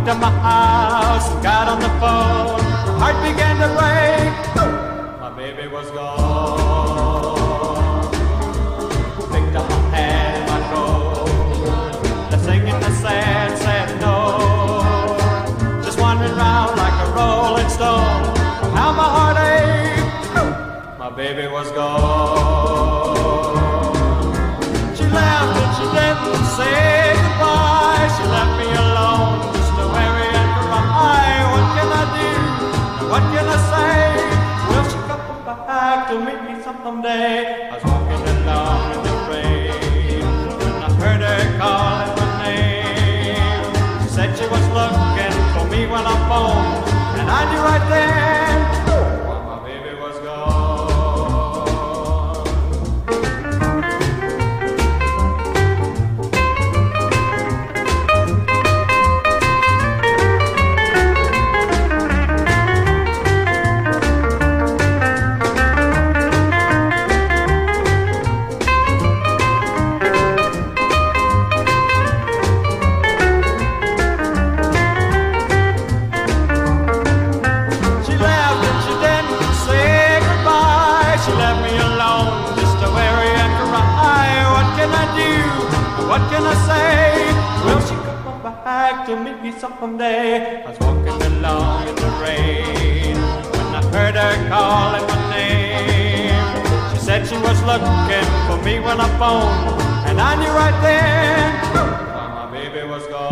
walked to my house, got on the phone, heart began to break. My baby was gone. Picked up my hand, my coat. The singing, the sand, sad no. Just wandering round like a rolling stone. How my heart ached. My baby was gone. Someday? I was walking along in the rain when I heard her calling my name. She said she was looking for me when I phoned, and I knew right then can I do? What can I say? Will she come back to meet me someday? I was walking along in the rain when I heard her calling my name. She said she was looking for me when I phoned, and I knew right then my baby was gone.